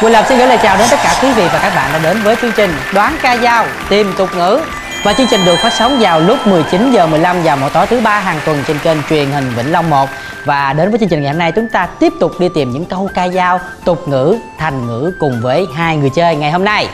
Quỳnh Lập xin gửi lời chào đến tất cả quý vị và các bạn đã đến với chương trình Đoán ca dao, tìm tục ngữ. Và chương trình được phát sóng vào lúc 19 giờ 15 và mỗi tối thứ ba hàng tuần trên kênh truyền hình Vĩnh Long 1 và đến với chương trình ngày hôm nay, chúng ta tiếp tục đi tìm những câu ca dao, tục ngữ, thành ngữ cùng với hai người chơi ngày hôm nay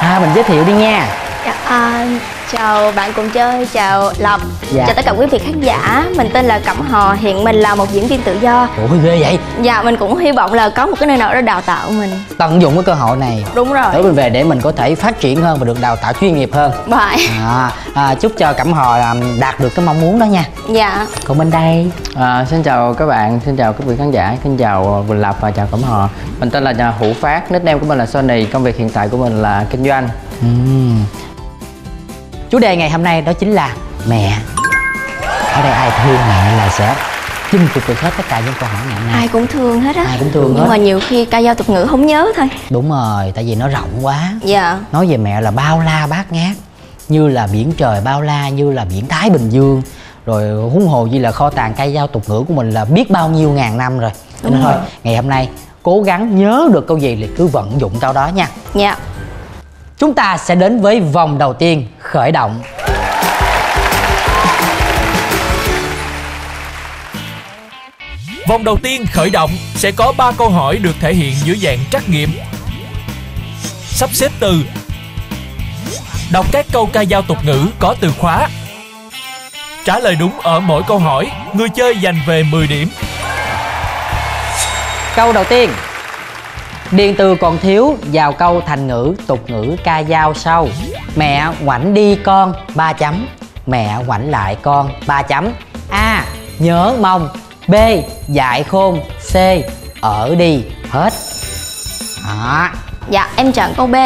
à, mình giới thiệu đi nha. Dạ, à, chào bạn cùng chơi, chào Lộc. Dạ. Chào tất cả quý vị khán giả. Mình tên là Cẩm Hò, hiện mình là một diễn viên tự do. Ủa ghê vậy? Dạ, mình cũng hy vọng là có một cái nơi nào đó đào tạo mình. Tận dụng cái cơ hội này. Đúng rồi. Để mình về để mình có thể phát triển hơn và được đào tạo chuyên nghiệp hơn. Vậy à, à, chúc cho cẩm hò à, đạt được cái mong muốn đó nha. Dạ, còn bên đây? À, xin chào các bạn, xin chào các vị khán giả, xin chào Quỳnh Lập và chào Cẩm Hò. Mình tên là nhà Hữu Phát, nickname của mình là Sony, công việc hiện tại của mình là kinh doanh. Ừm. Chủ đề ngày hôm nay đó chính là mẹ. Ở đây ai thương mẹ là sẽ chinh phục được hết tất cả những câu hỏi ngày hôm nay. Ai cũng thương hết á. Ai cũng thương Nhưng hết. mà nhiều khi ca dao tục ngữ không nhớ thôi. Đúng rồi, tại vì nó rộng quá. Dạ, Nói về mẹ là bao la bát ngát Như là biển trời bao la, như là biển Thái Bình Dương. Rồi huống hồ gì là kho tàng cây dao tục ngữ của mình là biết bao nhiêu ngàn năm rồi. Cho nên Đúng thôi, rồi. ngày hôm nay cố gắng nhớ được câu gì thì cứ vận dụng câu đó nha. Dạ Chúng ta sẽ đến với vòng đầu tiên khởi động Vòng đầu tiên khởi động sẽ có 3 câu hỏi được thể hiện dưới dạng trắc nghiệm. Sắp xếp từ Đọc các câu ca dao tục ngữ có từ khóa. Trả lời đúng ở mỗi câu hỏi, người chơi giành về 10 điểm. Câu đầu tiên Điền từ còn thiếu vào câu thành ngữ tục ngữ ca dao sau. Mẹ ngoảnh đi con ba chấm. Mẹ ngoảnh lại con ba chấm. A. Nhớ mong. B. Dạy khôn. C. Ở đi. Hết. Đó. Dạ, em chọn câu B.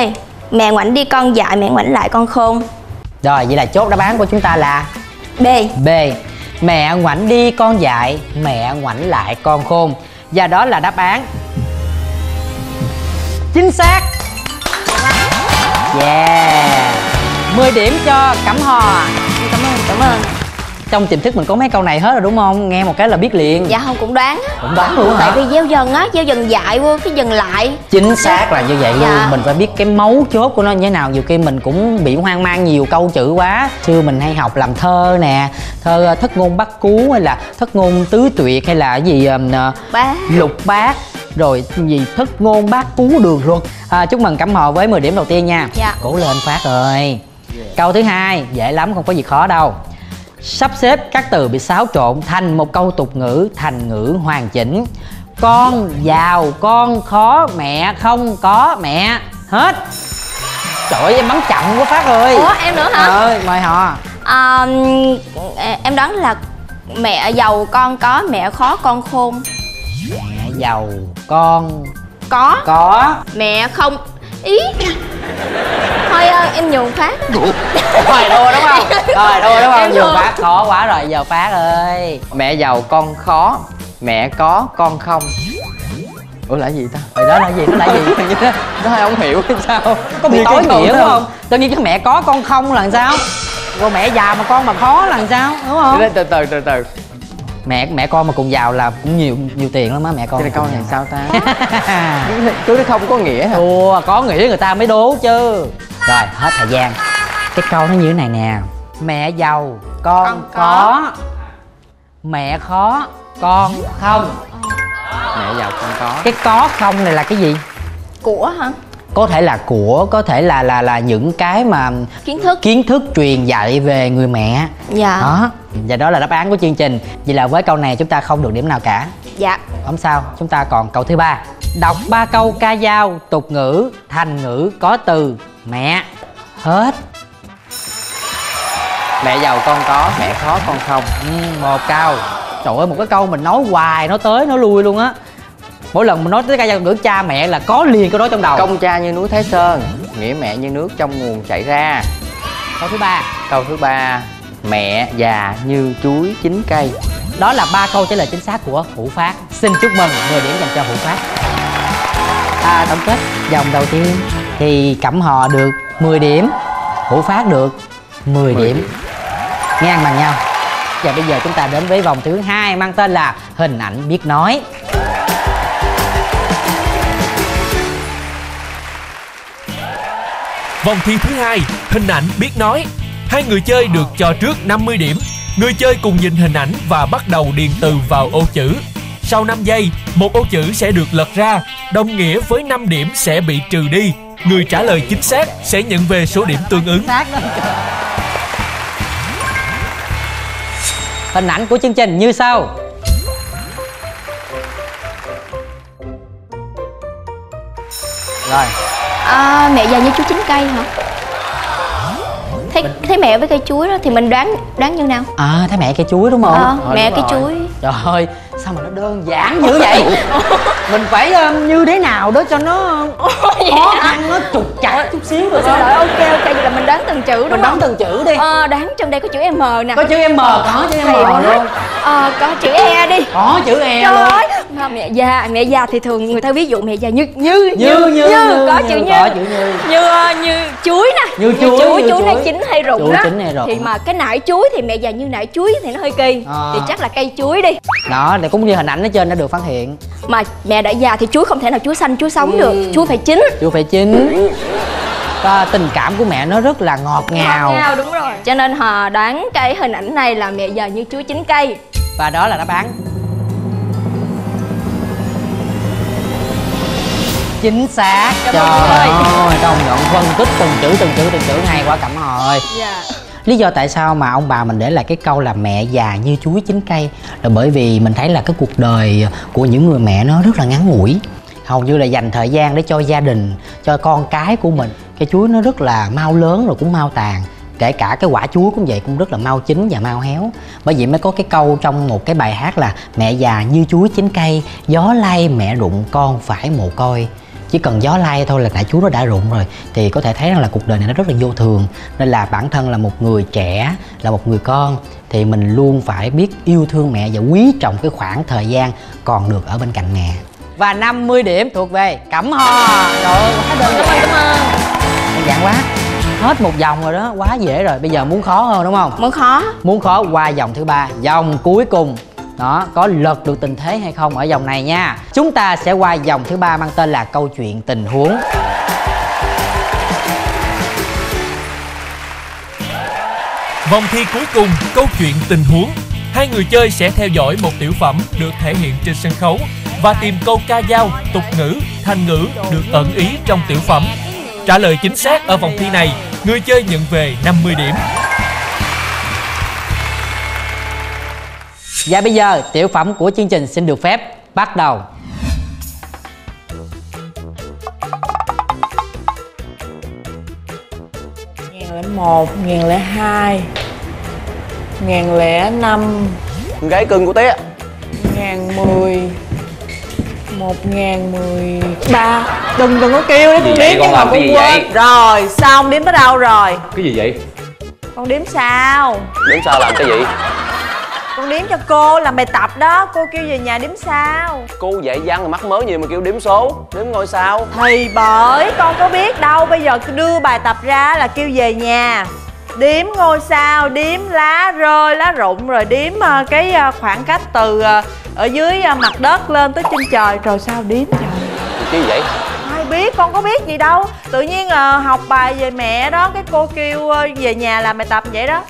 Mẹ ngoảnh đi con dại, mẹ ngoảnh lại con khôn. Rồi vậy là chốt đáp án của chúng ta là B. B. Mẹ ngoảnh đi con dạy Mẹ ngoảnh lại con khôn. Và đó là đáp án Chính xác. Yeah. 10 điểm cho Cẩm Hò. Cảm ơn, cảm ơn. Trong tiềm thức mình có mấy câu này hết rồi đúng không? Nghe một cái là biết liền. Dạ không cũng đoán Cũng đoán luôn Tại hả? vì gieo dần á, gieo dần dại vô cái dần lại. Chính xác là như vậy Dạ. luôn Mình phải biết cái mấu chốt của nó như thế nào. Nhiều khi mình cũng bị hoang mang nhiều câu chữ quá. Xưa mình hay học làm thơ nè. Thơ thất ngôn bắt cú hay là thất ngôn tứ tuyệt hay là gì ờ, Ba lục bát rồi gì thất ngôn bát cú đường luật à, chúc mừng cẩm hò với 10 điểm đầu tiên nha. Dạ. cố lên phát ơi câu thứ hai dễ lắm không có gì khó đâu. Sắp xếp các từ bị xáo trộn thành một câu tục ngữ thành ngữ hoàn chỉnh. Con giàu con khó mẹ không có mẹ hết. Trời ơi em bấm chậm quá phát ơi. Ủa em nữa hả? ơi mời họ. À, em đoán là mẹ giàu con có mẹ khó con khôn giàu con. Có. Có. Mẹ không ý. Thôi ơi em nhường phát. Rồi thua đúng không? Rồi thua đúng không? Thua. phát khó quá rồi giờ phát ơi. Mẹ giàu con khó, mẹ có con không? Ủa là gì ta? rồi đó là gì? Nó là gì? Nó hay không hiểu sao? Có bị tối nghĩa đúng không? tự nhiên cái mẹ có con không là sao? Rồi mẹ già mà con mà khó là sao? Đúng không? Từ từ từ từ mẹ mẹ con mà cùng giàu là cũng nhiều nhiều tiền lắm á mẹ con Cái này câu này sao ta? Chú nó không có nghĩa hả? thua có nghĩa người ta mới đố chứ rồi hết thời gian cái câu nó như thế này nè mẹ giàu con, Con có. có. mẹ khó con không Mẹ giàu con có cái có không này là cái gì của hả có thể là của có thể là là là những cái mà kiến thức. kiến thức truyền dạy về người mẹ. Dạ. Đó. Và đó là đáp án của chương trình. Vậy là với câu này chúng ta không được điểm nào cả. Dạ. Không sao chúng ta còn câu thứ ba. Đọc ba câu ca dao tục ngữ thành ngữ có từ mẹ hết. Mẹ giàu con có, mẹ khó con không. Ừ, một câu. Trời ơi một cái câu mình nói hoài nó tới nó lui luôn á mỗi lần mình nói tới ca dao ngữ cha mẹ là có liền cái đó trong đầu. Công cha như núi Thái Sơn Nghĩa mẹ như nước trong nguồn chảy ra. Câu thứ ba. Câu thứ ba Mẹ già như chuối chín cây. Đó là ba câu trả lời chính xác của hữu phát. Xin chúc mừng 10 điểm dành cho hữu phát. À tổng kết vòng đầu tiên thì cẩm hò được 10 điểm Hữu Phát được 10 điểm. Ngang bằng nhau. Và bây giờ chúng ta đến với vòng thứ hai mang tên là hình ảnh biết nói Vòng thi thứ hai, hình ảnh biết nói. Hai người chơi được cho trước 50 điểm. Người chơi cùng nhìn hình ảnh và bắt đầu điền từ vào ô chữ. Sau 5 giây, một ô chữ sẽ được lật ra, đồng nghĩa với 5 điểm sẽ bị trừ đi. Người trả lời chính xác sẽ nhận về số điểm tương ứng. Xác Hình ảnh của chương trình như sau Rồi à, mẹ già như chú chín cây hả thấy thấy mẹ với cây chuối đó thì mình đoán đoán như nào À thấy mẹ cây chuối đúng không? Ờ, mẹ cây chuối. Trời ơi sao mà nó đơn giản dữ vậy? Mình phải um, như thế nào đó cho nó khó khăn nó trục chặt chút xíu rồi Xin lỗi ok ok vậy là mình đoán từng chữ đúng Mình đóng từng chữ đi. Ờ đoán trong đây có chữ m nè. Có chữ M có chữ M luôn. Ờ có chữ e đi. Có chữ E Trời luôn. ơi, mà mẹ già, mẹ già thì thường người ta ví dụ mẹ già như như Như, như, như, có chữ như có chữ như. như ờ, như chuối nè. Như chuối, chuối chuối nó chín hay rụng đó. thì mà cái nải chuối thì mẹ già như nải chuối thì nó hơi kỳ. Thì chắc là cây chuối đi. Đó thì cũng như hình ảnh ở trên đã được phát hiện. Mà mẹ đã già thì chuối không thể nào chuối xanh chuối sống được. Chuối phải chín. Chú phải chín. Và tình cảm của mẹ nó rất là ngọt ngào. Ngào, đúng rồi. Cho nên họ đoán cái hình ảnh này là mẹ già như chuối chín cây. Và đó là đáp án. Chính xác. Cảm Trời ơi. Công nhận phân tích từng chữ từng chữ từng chữ hay quá cảm hồi dạ Lý do tại sao mà ông bà mình để lại cái câu là mẹ già như chuối chín cây là bởi vì mình thấy là cái cuộc đời của những người mẹ nó rất là ngắn ngủi. Hầu như là dành thời gian để cho gia đình, cho con cái của mình. Cái chuối nó rất là mau lớn rồi cũng mau tàn. Kể cả cái quả chuối cũng vậy, cũng rất là mau chín và mau héo. Bởi vậy mới có cái câu trong một cái bài hát là mẹ già như chuối chín cây, gió lay mẹ rụng con phải mồ côi chỉ cần gió lay thôi là tại chú nó đã rụng rồi. Thì có thể thấy rằng là cuộc đời này nó rất là vô thường. Nên là bản thân là một người trẻ là một người con thì mình luôn phải biết yêu thương mẹ và quý trọng cái khoảng thời gian còn được ở bên cạnh mẹ. Và 50 điểm thuộc về cẩm ho trời ơi quá đơn giản. Đơn giản quá. Hết một vòng rồi đó quá dễ rồi. Bây giờ muốn khó hơn đúng không? Muốn khó. Muốn khó qua vòng thứ ba. Vòng cuối cùng đó có lật được tình thế hay không ở vòng này nha chúng ta sẽ qua vòng thứ ba mang tên là câu chuyện tình huống Vòng thi cuối cùng, câu chuyện tình huống. Hai người chơi sẽ theo dõi một tiểu phẩm được thể hiện trên sân khấu và tìm câu ca dao, tục ngữ, thành ngữ được ẩn ý trong tiểu phẩm. Trả lời chính xác ở vòng thi này, người chơi nhận về 50 điểm. Và bây giờ tiểu phẩm của chương trình xin được phép bắt đầu. Ngàn lẻ một ngàn lẻ hai ngàn lẻ năm. Con gái cưng của tía ngàn mười một ngàn mười ba. Đừng đừng có kêu đấy con đếm nhưng mà con quên. vậy? rồi sao? Con đếm tới đâu rồi? Cái gì vậy? con đếm sao? Đến sao làm cái gì? Con đếm cho cô làm bài tập đó. Cô kêu về nhà đếm sao? Cô dạy văn rồi mắc mới gì mà kêu đếm số. Đếm ngôi sao. Thì bởi con có biết đâu bây giờ đưa bài tập ra là kêu về nhà. Đếm ngôi sao đếm lá rơi lá rụng rồi đếm ờ, cái ờ, khoảng cách từ ờ, ở dưới mặt đất lên tới trên trời. Rồi sao đếm trời gì vậy? ai biết con có biết gì đâu. Tự nhiên ờ, học bài về mẹ đó cái cô kêu về nhà làm bài tập vậy đó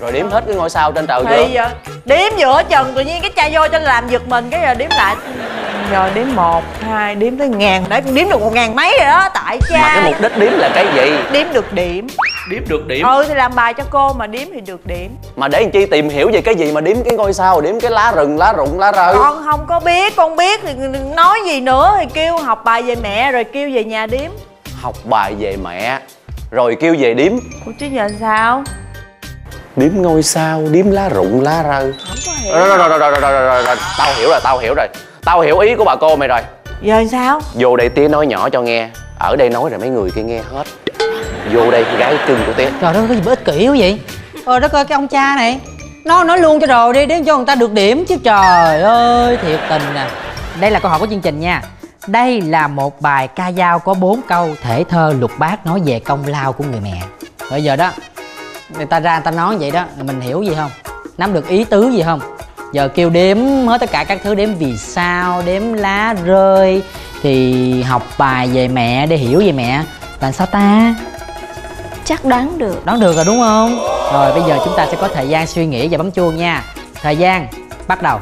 Rồi đếm hết cái ngôi sao trên trời thì chưa? giờ đếm giữa chừng tự nhiên cái cha vô cho làm giật mình cái giờ đếm lại. Rồi đếm một hai đếm tới ngàn đấy con đếm được một ngàn mấy rồi đó tại Mà cha cái mục đích đếm là cái gì? đếm được điểm. Đếm được điểm. Ừ thì làm bài cho cô mà đếm thì được điểm. Mà để làm chi tìm hiểu về cái gì mà đếm cái ngôi sao Đếm cái lá rừng, lá rụng, lá rơi? Con không có biết con biết thì nói gì nữa thì kêu học bài về mẹ rồi kêu về nhà đếm. Học bài về mẹ Rồi kêu về đếm. Ủa chứ giờ sao Đếm ngôi sao, đếm lá rụng, lá rơi không có hiểu rồi, rồi, rồi, rồi, rồi, rồi, rồi, rồi, rồi. Tao hiểu rồi, tao hiểu rồi. Tao hiểu ý của bà cô mày rồi. Giờ sao? Vô đây tía nói nhỏ cho nghe. Ở đây nói rồi mấy người kia nghe hết. Vô đây gái cưng của tía trời đất ơi, có gì ích kỷ quá vậy? Trời đất ơi cái ông cha này. Nó nói luôn cho rồi đi để cho người ta được điểm chứ. Trời ơi thiệt tình nè. Đây là câu hỏi của chương trình nha. Đây là một bài ca dao có bốn câu Thể thơ lục bát nói về công lao của người mẹ. Bây giờ đó Người ta ra người ta nói vậy đó. Mình hiểu gì không? Nắm được ý tứ gì không? Giờ kêu đếm hết tất cả các thứ đếm vì sao Đếm lá rơi Thì học bài về mẹ để hiểu về mẹ. Làm sao ta? Chắc đoán được. Đoán được rồi đúng không? Rồi bây giờ chúng ta sẽ có thời gian suy nghĩ và bấm chuông nha. Thời gian bắt đầu.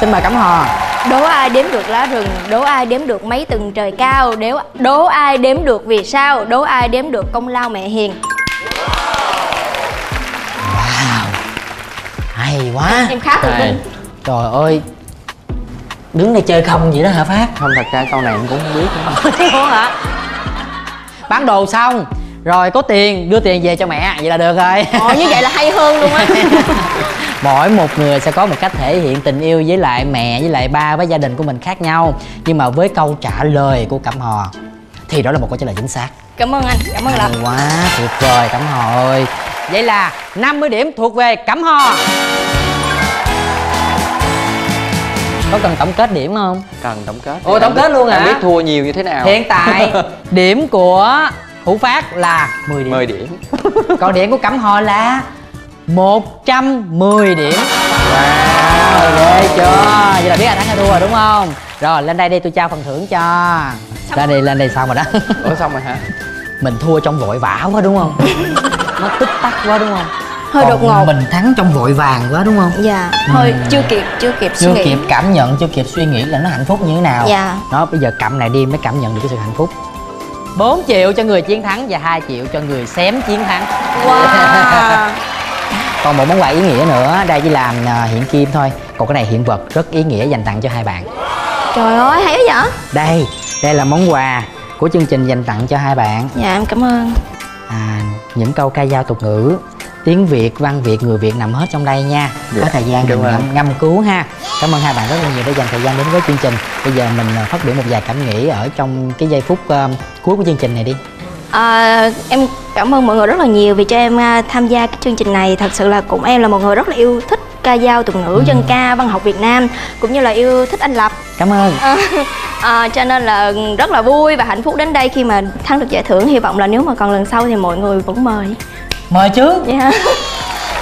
Xin mời Cẩm Hò. Đố ai đếm được lá rừng? Đố ai đếm được mấy tầng trời cao? Đố đố ai đếm được vì sao? Đố ai đếm được công lao mẹ hiền Hay quá. Em khá tự tin. Trời ơi. Đứng đây chơi không vậy đó hả Phát? Không thật ra câu này em cũng không biết. Nữa. Đúng hả? Bán đồ xong. Rồi có tiền đưa tiền về cho mẹ. Vậy là được rồi. Ồ như vậy là hay hơn luôn á. Mỗi một người sẽ có một cách thể hiện tình yêu với lại mẹ với lại ba với gia đình của mình khác nhau. Nhưng mà với câu trả lời của Cẩm Hò Thì đó là một câu trả lời chính xác. Cảm ơn anh cảm ơn Hay quá tuyệt vời Cẩm Hò ơi. Vậy là 50 điểm thuộc về Cẩm Hò Có cần tổng kết điểm không? cần tổng kết Ồ, tổng kết luôn em hả? biết thua nhiều như thế nào? Hiện tại điểm của Hữu Phát là 10 điểm. 10 điểm. Còn điểm của Cẩm Hò là 110 điểm. Wow, ghê chưa? Vậy là biết ai thắng ai thua rồi đúng không? Rồi lên đây đi tôi trao phần thưởng cho. Lên đây lên đây xong rồi đó. Ủa xong rồi hả? Mình thua trong vội vã quá đúng không? Nó tích tắc quá đúng không hơi Còn đột ngột. Mình thắng trong vội vàng quá đúng không? Dạ. Hơi chưa kịp chưa kịp suy Chưa nghĩ. kịp cảm nhận, chưa kịp suy nghĩ là nó hạnh phúc như thế nào. Dạ. Đó bây giờ cầm này đi mới cảm nhận được cái sự hạnh phúc. 4 triệu cho người chiến thắng và 2 triệu cho người xém chiến thắng. Wow. Còn một món quà ý nghĩa nữa, đây chỉ làm à, hiện kim thôi. Còn cái này hiện vật rất ý nghĩa dành tặng cho hai bạn. Trời ơi hay quá vậy? Đây, đây là món quà của chương trình dành tặng cho hai bạn. Dạ em cảm ơn. À, Những câu ca dao tục ngữ Tiếng Việt, văn Việt, người Việt nằm hết trong đây nha. Có Dạ, thời gian mình ngâm, ngâm cứu ha. Cảm ơn hai bạn rất là nhiều đã dành thời gian đến với chương trình. Bây giờ mình à, phát biểu một vài cảm nghĩ ở trong cái giây phút à, cuối của chương trình này đi. À, em cảm ơn mọi người rất là nhiều vì cho em à, tham gia cái chương trình này. Thật sự là cũng em là một người rất là yêu thích ca dao tục ngữ dân ca văn học Việt Nam cũng như là yêu thích anh Lập. Cảm ơn. À, à, cho nên là rất là vui và hạnh phúc đến đây khi mà thắng được giải thưởng. Hy vọng là nếu mà còn lần sau thì mọi người vẫn mời Mời chứ. Yeah.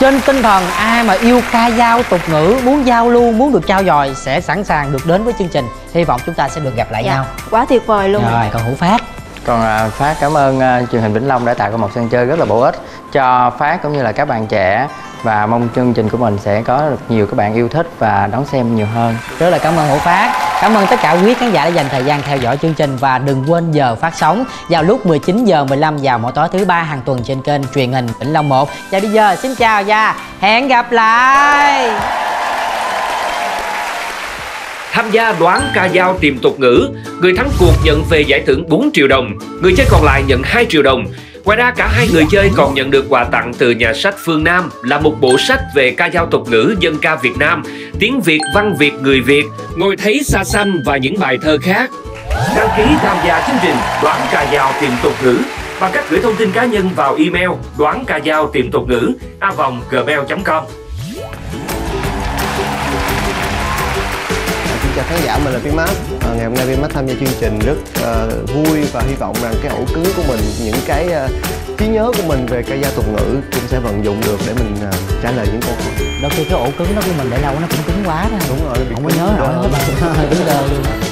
Trên tinh thần ai mà yêu ca dao tục ngữ Muốn giao lưu, muốn được trao dồi Sẽ sẵn sàng được đến với chương trình. Hy vọng chúng ta sẽ được gặp lại dạ. nhau. Quá tuyệt vời luôn. Rồi còn Hữu Phát? Còn à, phát cảm ơn à, truyền hình vĩnh long đã tạo ra một sân chơi rất là bổ ích cho phát cũng như là các bạn trẻ và mong chương trình của mình sẽ có được nhiều các bạn yêu thích và đón xem nhiều hơn. Rất là cảm ơn Hữu Phát. Cảm ơn tất cả quý khán giả đã dành thời gian theo dõi chương trình. Và đừng quên giờ phát sóng vào lúc 19 giờ 15 vào mỗi tối thứ ba hàng tuần trên kênh truyền hình Vĩnh Long 1 Và bây giờ xin chào và hẹn gặp lại! Tham gia đoán ca dao tìm tục ngữ, người thắng cuộc nhận về giải thưởng 4 triệu đồng, người chơi còn lại nhận 2 triệu đồng. Ngoài ra cả hai người chơi còn nhận được quà tặng từ nhà sách Phương Nam là một bộ sách về ca dao tục ngữ dân ca Việt Nam, tiếng Việt, văn Việt, người Việt, ngồi thấy xa xanh và những bài thơ khác. Đăng ký tham gia chương trình đoán ca dao tìm tục ngữ bằng cách gửi thông tin cá nhân vào email đoán ca dao tìm tục ngữ a gmail.com Xin chào khán giả, mình là Pin Mát. À, ngày hôm nay Pin Mát tham gia chương trình rất ờ, vui và hy vọng rằng cái ổ cứng của mình, những cái ờ, trí nhớ của mình về ca dao tục ngữ cũng sẽ vận dụng được để mình ờ, trả lời những câu hỏi. Đôi khi cái ổ cứng đó của mình để lâu nó cũng cứng quá đó. Đúng rồi, Không có nhớ nổi đơ. hết Cứng đơ luôn